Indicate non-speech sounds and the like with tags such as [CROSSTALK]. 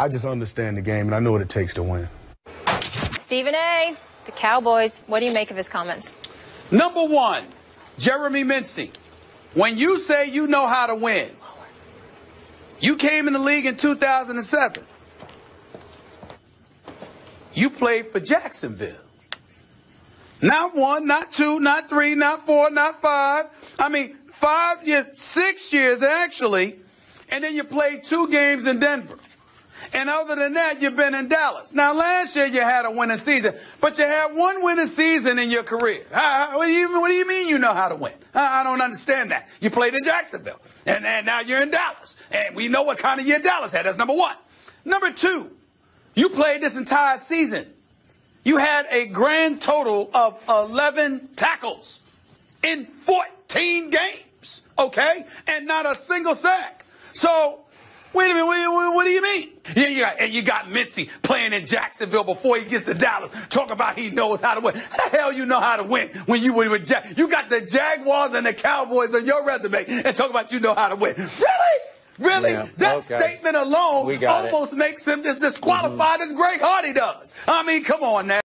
I just understand the game and I know what it takes to win. Stephen A., the Cowboys. What do you make of his comments? Number one, Jeremy Mincey. When you say you know how to win, you came in the league in 2007. You played for Jacksonville. Not one, not two, not three, not four, not five. I mean, five years, six years actually. And then you played two games in Denver. And other than that, you've been in Dallas. Now, last year you had a winning season, but you had one winning season in your career. what, do you, what, do you, mean you know how to win? I don't understand that. You played in Jacksonville, and, and now you're in Dallas. And we know what kind of year Dallas had. That's number one. Number two, you played this entire season. You had a grand total of 11 tackles in 14 games, okay? And not a single sack. So Wait a minute, what, what, do you mean? Yeah, you got, and you got Mincey playing in Jacksonville before he gets to Dallas, Talk about he knows how to win. How [LAUGHS] the hell you know how to win when you were with Jag? You got the Jaguars and the Cowboys on your resume and talk about you know how to win. Really? Really? Yeah, that okay. statement alone almost it. makes him as disqualified mm-hmm. as Greg Hardy does. I mean, come on now.